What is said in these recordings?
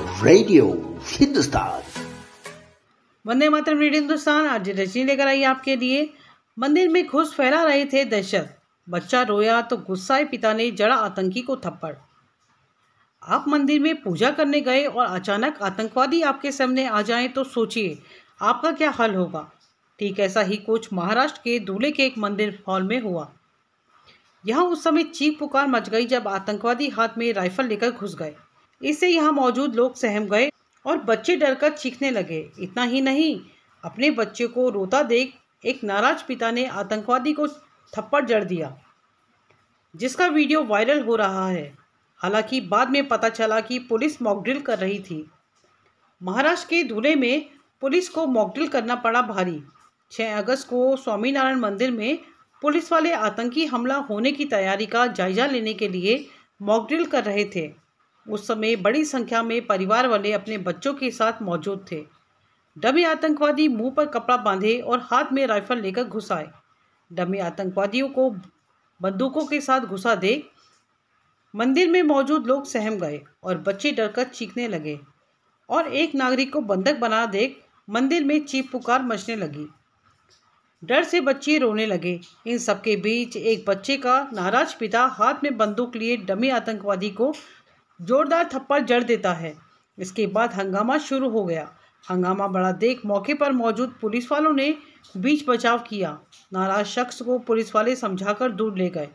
Radio Hindustan Vande Mataram radio Hindustan आज रजनी लेकर आई आपके लिए। मंदिर में घुस फैला रहे थे दहशत। बच्चा रोया तो गुस्साए पिता ने जड़ा आतंकी को थप्पड़। आप मंदिर में पूजा करने गए और अचानक आतंकवादी आपके सामने आ जाएँ तो सोचिए, आपका क्या हल होगा? ठीक ऐसा ही कुछ महाराष्ट्र के दूल्हे के एक मंदिर हॉल में हुआ। यहाँ उस समय चीख पुकार मच गई जब आतंकवादी हाथ में राइफल लेकर घुस गए। इससे यहाँ मौजूद लोग सहम गए और बच्चे डरकर चीखने लगे। इतना ही नहीं, अपने बच्चे को रोता देख एक नाराज़ पिता ने आतंकवादी को थप्पड़ जड़ दिया, जिसका वीडियो वायरल हो रहा है। हालाँकि बाद में पता चला कि पुलिस मॉकड्रिल कर रही थी। महाराष्ट्र के धुले में पुलिस को मॉकड्रिल करना पड़ा भारी। 6 अगस्त को स्वामीनारायण मंदिर में पुलिस वाले आतंकी हमला होने की तैयारी का जायजा लेने के लिए मॉकड्रिल कर रहे थे। उस समय बड़ी संख्या में परिवार वाले अपने बच्चों के साथ मौजूद थे। डमी आतंकवादी मुँह पर कपड़ा बांधे और हाथ में राइफल लेकर घुस आए। डमी आतंकवादियों को बंदूकों के साथ घुसा दे, मंदिर में मौजूद लोग सहम गए और बच्चे डरकर चीखने लगे और एक नागरिक को बंधक बना देख मंदिर में चीप पुकार मचने लगी। डर से बच्चे रोने लगे। इन सबके बीच एक बच्चे का नाराज़ पिता हाथ में बंदूक लिए डमी आतंकवादी को जोरदार थप्पड़ जड़ देता है। इसके बाद हंगामा शुरू हो गया। हंगामा बड़ा देख मौके पर मौजूद पुलिस वालों ने बीच बचाव किया। नाराज़ शख्स को पुलिस वाले समझाकर दूर ले गए।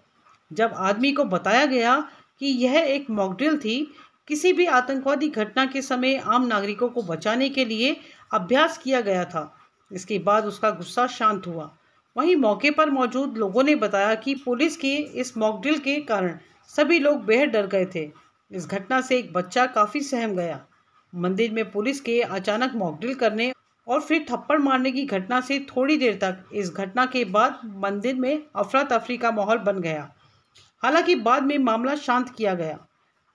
जब आदमी को बताया गया कि यह एक मॉकड्रिल थी, किसी भी आतंकवादी घटना के समय आम नागरिकों को बचाने के लिए अभ्यास किया गया था। इसके बाद उसका गुस्सा शांत हुआ। वहीं मौके पर मौजूद लोगों ने बताया कि पुलिस के इस मॉकड्रिल के कारण सभी लोग बेहद डर गए थे। इस घटना से एक बच्चा काफ़ी सहम गया। मंदिर में पुलिस के अचानक मॉकड्रिल करने और फिर थप्पड़ मारने की घटना से थोड़ी देर तक इस घटना के बाद मंदिर में अफरा तफरी का माहौल बन गया। हालाँकि बाद में मामला शांत किया गया।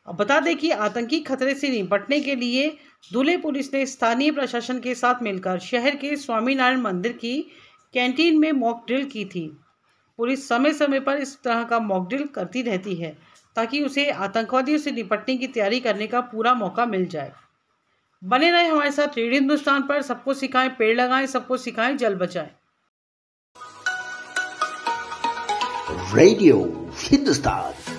अब बता दें कि आतंकी खतरे से निपटने के लिए दूल्हे पुलिस ने स्थानीय प्रशासन के साथ मिलकर शहर के स्वामीनारायण मंदिर की कैंटीन में मॉक ड्रिल की थी। पुलिस समय समय पर इस तरह का मॉक ड्रिल करती रहती है। ताकि उसे आतंकवादियों से निपटने की तैयारी करने का पूरा मौका मिल जाए। बने रहे हमारे साथ रेडियो हिंदुस्तान पर, सबको सिखाएँ, पेड़ लगाएँ, सबको सिखाएँ, जल बचाएँ। रेडियो हिंदुस्तान।